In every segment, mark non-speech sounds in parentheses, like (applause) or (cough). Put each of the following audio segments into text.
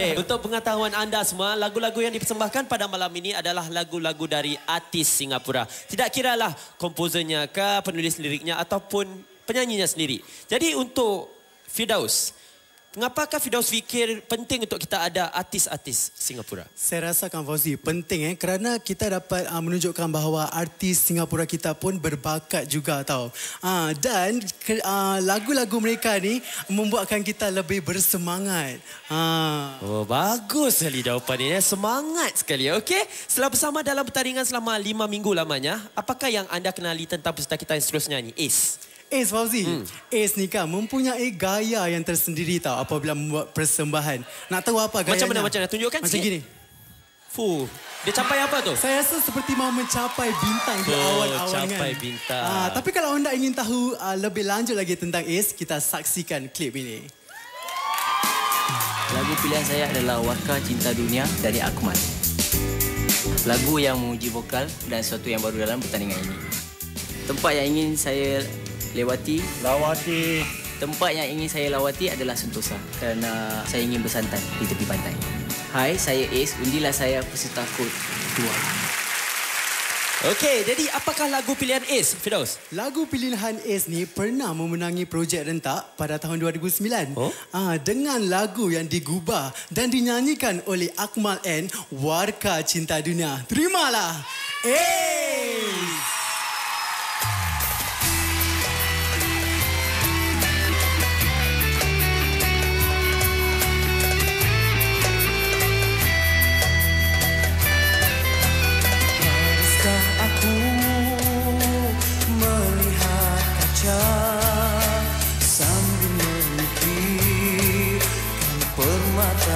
Okay, untuk pengetahuan anda semua, lagu-lagu yang dipersembahkan pada malam ini adalah lagu-lagu dari artis Singapura. Tidak kiralah komposernya ke, penulis liriknya ataupun penyanyinya sendiri. Jadi untuk Firdaus, Mengapakah Firdaus fikir penting untuk kita ada artis-artis Singapura? Saya rasa kan Fauzi penting eh kerana kita dapat uh, menunjukkan bahawa artis Singapura kita pun berbakat juga tau. Uh, dan uh, lagu-lagu mereka ni membuatkan kita lebih bersemangat. Uh. Oh bagus sekali jawapan ini. Eh. Semangat sekali. Okey, setelah bersama dalam pertandingan selama lima minggu lamanya, apakah yang anda kenali tentang peserta kita yang seterusnya ni? Ace. Ace Fauzi, hmm. Ace ni kan mempunyai gaya yang tersendiri tau apabila membuat persembahan. Nak tahu apa gayanya? Macam mana macam mana? Tunjukkan Macam sikit. gini. Fuh. Dia capai apa tu? Saya rasa seperti mau mencapai bintang di awan-awan kan. Capai bintang. Ah, tapi kalau anda ingin tahu uh, lebih lanjut lagi tentang Ace, kita saksikan klip ini. Lagu pilihan saya adalah Warka Cinta Dunia dari Akmal. Lagu yang menguji vokal dan sesuatu yang baru dalam pertandingan ini. Tempat yang ingin saya lewati. Lawati. Tempat yang ingin saya lawati adalah Sentosa kerana saya ingin bersantai di tepi pantai. Hai, saya Ace. Undilah saya peserta kod 2. Okey, jadi apakah lagu pilihan Ace, Firdaus? Lagu pilihan Ace ni pernah memenangi projek rentak pada tahun 2009. Oh? Ah, dengan lagu yang digubah dan dinyanyikan oleh Akmal N, Warka Cinta Dunia. Terimalah, Ace!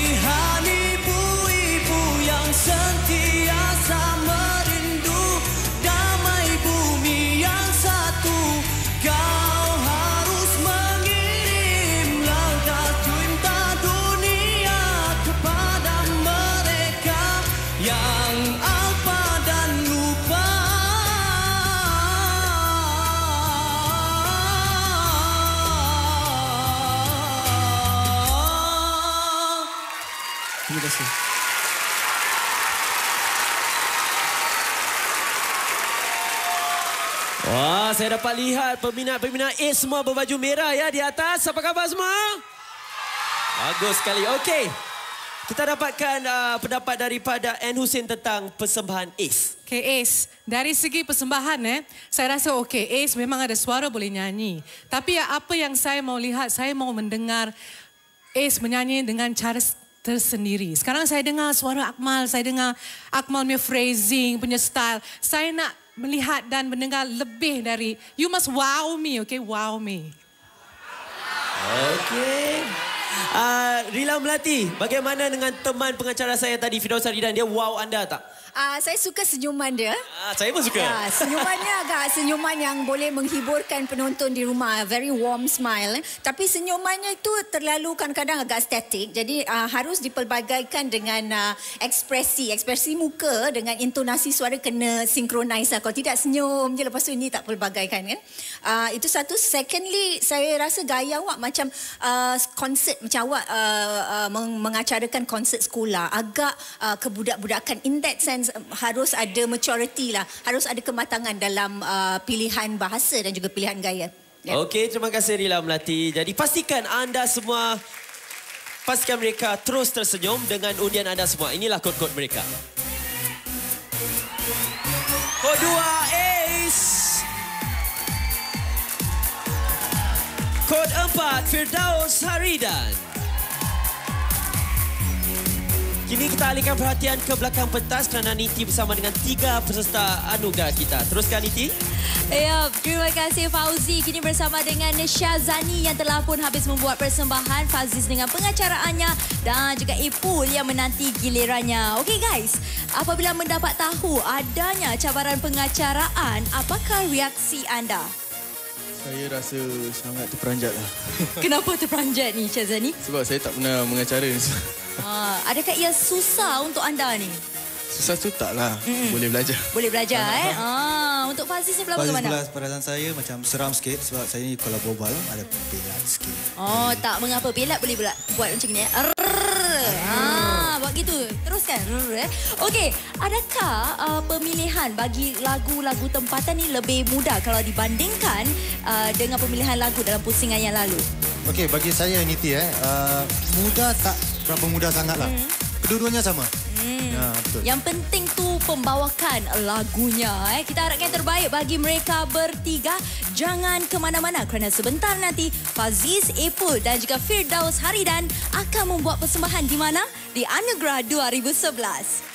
high. Terima kasih. Wah, saya dapat lihat peminat-peminat A semua berbaju merah ya di atas. Apa khabar semua? Bagus sekali. Okey. Kita dapatkan uh, pendapat daripada N. Hussein tentang persembahan Ace. Okay, Ace. Dari segi persembahan, eh, saya rasa okey. Ace memang ada suara boleh nyanyi. Tapi apa yang saya mau lihat, saya mau mendengar Ace menyanyi dengan cara tersendiri. Sekarang saya dengar suara Akmal, saya dengar Akmal punya phrasing, punya style. Saya nak melihat dan mendengar lebih dari you must wow me, okay? Wow me. Okay. Uh, Rila Melati, bagaimana dengan teman pengacara saya tadi, Fidaus Aridan? Dia wow anda tak? Uh, saya suka senyuman dia. Uh, saya pun suka. Ya, senyumannya agak senyuman yang boleh menghiburkan penonton di rumah. Very warm smile. Tapi senyumannya itu terlalu kadang-kadang agak statik. Jadi uh, harus dipelbagaikan dengan uh, ekspresi. Ekspresi muka dengan intonasi suara kena synchronize. Lah. Kalau tidak senyum je lepas tu ini tak pelbagaikan. Kan? Uh, itu satu. Secondly, saya rasa gaya awak macam uh, konsert. Macam awak uh, uh, mengacarakan konsert sekolah. Agak uh, kebudak-budakan. In that sense, sense harus ada maturity lah, harus ada kematangan dalam uh, pilihan bahasa dan juga pilihan gaya. Yeah. Okey, terima kasih Rila Melati. Jadi pastikan anda semua pastikan mereka terus tersenyum dengan undian anda semua. Inilah kod-kod mereka. Kod 2 Kod 4 Firdaus Haridan. Kini kita alihkan perhatian ke belakang pentas kerana Niti bersama dengan tiga peserta anugerah kita. Teruskan Niti. Ya, terima kasih Fauzi. Kini bersama dengan Syazani yang telah pun habis membuat persembahan Faziz dengan pengacaraannya dan juga Ipul yang menanti gilirannya. Okey guys, apabila mendapat tahu adanya cabaran pengacaraan, apakah reaksi anda? Saya rasa sangat terperanjat lah. (laughs) Kenapa terperanjat ni Syazani? Sebab saya tak pernah mengacara. Ha, (laughs) adakah ia susah untuk anda ni? Susah tu tak lah. Mm. Boleh belajar. Boleh belajar (laughs) eh. Ha, untuk Faziz ni pula Fazil bagaimana? pula perasaan saya macam seram sikit sebab saya ni kalau berbual ada pelat sikit. Oh, tak mengapa. Pelat boleh buat macam ni. Eh. Arrrr. Ha, buat gitu. Teruskan. Eh. Okey, adakah uh, pemilihan bagi lagu-lagu tempatan ni lebih mudah kalau dibandingkan uh, dengan pemilihan lagu dalam pusingan yang lalu? Okey, bagi saya Niti eh, uh, mudah tak berapa mudah sangat lah. Hmm. Kedua-duanya sama. Hmm. Ya, betul. Yang penting tu pembawakan lagunya. Eh. Kita harapkan yang terbaik bagi mereka bertiga. Jangan ke mana-mana kerana sebentar nanti Faziz, Epul dan juga Firdaus Haridan akan membuat persembahan di mana? Di Anugerah 2011.